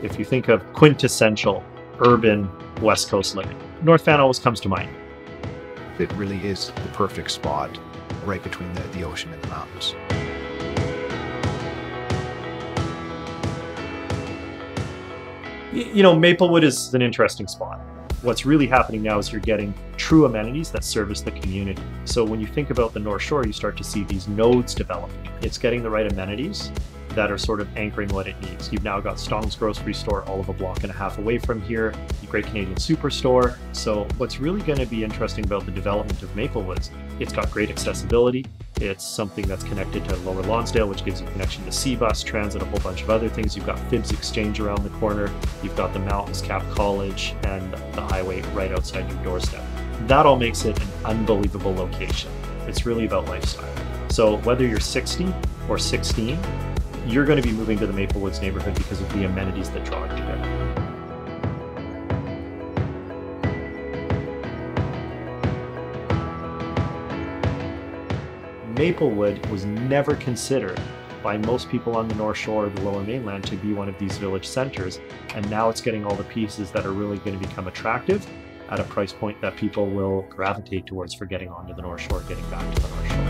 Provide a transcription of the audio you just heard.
If you think of quintessential urban West Coast living, North Van always comes to mind. It really is the perfect spot right between the, the ocean and the mountains. You know, Maplewood is an interesting spot. What's really happening now is you're getting true amenities that service the community. So when you think about the North Shore, you start to see these nodes developing. It's getting the right amenities that are sort of anchoring what it needs. You've now got Stong's grocery store all of a block and a half away from here, the Great Canadian Superstore. So what's really going to be interesting about the development of Maplewoods, it's got great accessibility. It's something that's connected to Lower Lonsdale, which gives you connection to SeaBus, transit, a whole bunch of other things. You've got Phibbs Exchange around the corner. You've got the Mountains Cap College and the highway right outside your doorstep. That all makes it an unbelievable location. It's really about lifestyle. So whether you're 60 or 16, you're going to be moving to the Maplewoods neighborhood because of the amenities that draw you there. Maplewood was never considered by most people on the North Shore of the Lower Mainland to be one of these village centers, and now it's getting all the pieces that are really going to become attractive at a price point that people will gravitate towards for getting onto the North Shore, getting back to the North Shore.